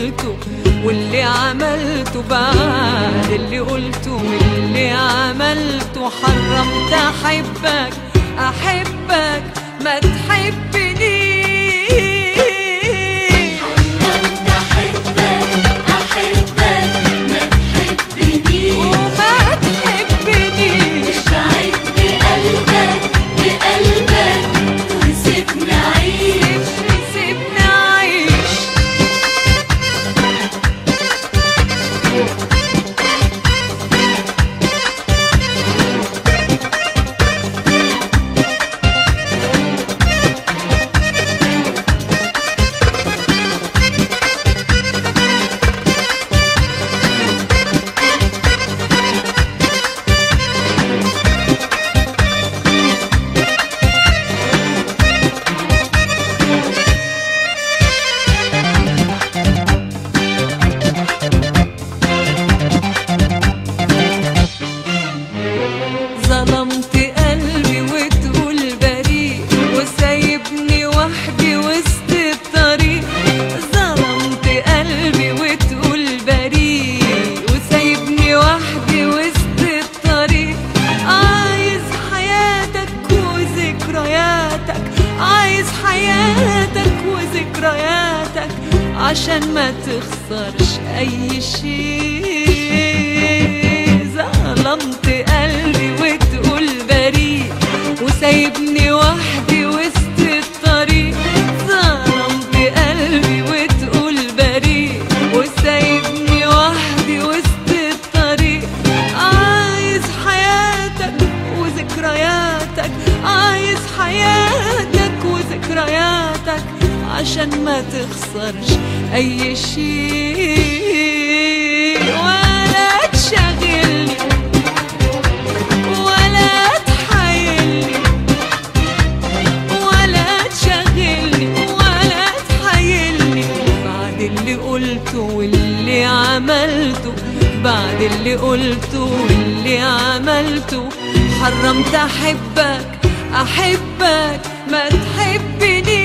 قلته واللي عملته بعد اللي قلته واللي عملته حرمت أحبك أحبك. ما عشان ما تخسرش أي شيء. ظلمت قلبي وتقول بريء وسايبني وحدي وسط الطريق. ظلمت قلبي وتقول بريء وسايبني وحدي وسط الطريق. عايز حياتك وذكرياتك عايز حياتك وذكرياتك. عشان ما تخسرش أي شيء. ولا تشغلني ولا تحايلني ولا تشغلني ولا تحايلني بعد اللي قلته واللي عملته بعد اللي قلته واللي عملته. حرمت أحبك أحبك ما تحبني